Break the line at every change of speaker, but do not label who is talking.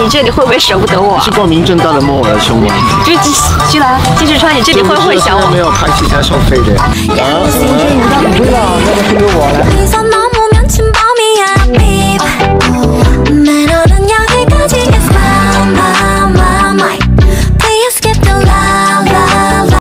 你这里会不会舍不得我？
是光明正大的摸我的胸吗？
就继续来继续穿你这里会不会想我？
没有拍其他收费的？啊？